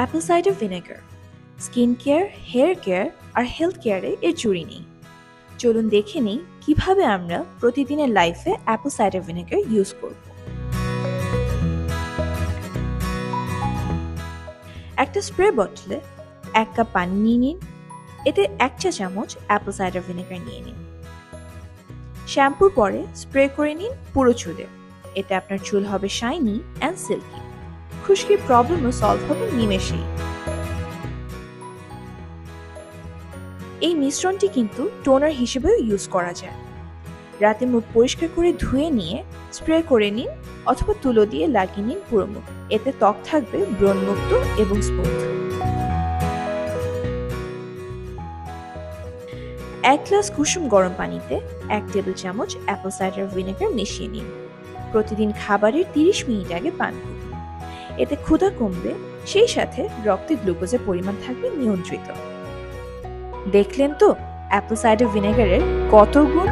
Apple cider vinegar skin care hair care আর health কেয়ারে এর জুড়ি নেই। চলুন দেখে নিই কীভাবে আমরা প্রতিদিনের লাইফে অ্যাপল সাইডার ভিনেগার ইউজ করব। একটা স্প্রে বটলে এক কাপ পানি নিয়ে নিন। এতে এক চা চামচ অ্যাপল সাইডার ভিনেগার নিয়ে নিন। শ্যাম্পুর পরে স্প্রে করে নিন পুরো চুলে। এতে আপনার চুল হবে শাইনি অ্যান্ড সিল্কি খুশকির প্রবলেমও সলভ হবে নিমেষেই। এই মিশ্রণটি কিন্তু টোনার হিসেবেও ইউজ করা যায়। রাতে মুখ পরিষ্কার করে ধুয়ে নিয়ে স্প্রে করে নিন অথবা তুলো দিয়ে লাগিয়ে নিন পুরো মুখ। এতে ত্বক থাকবে ব্রণমুক্ত এবং স্মুথ এক গ্লাস কুসুম গরম পানিতে এক টেবিল চামচ অ্যাপল সাইডার ভিনেগার মিশিয়ে নিন। প্রতিদিন খাবারের তিরিশ মিনিট আগে পান করুন। এতে ক্ষুধা কমবে, সেই সাথে রক্তে গ্লুকোজের পরিমাণ থাকবে নিয়ন্ত্রিত। দেখলেন তো অ্যাপল সাইডার ভিনেগারের কত গুণ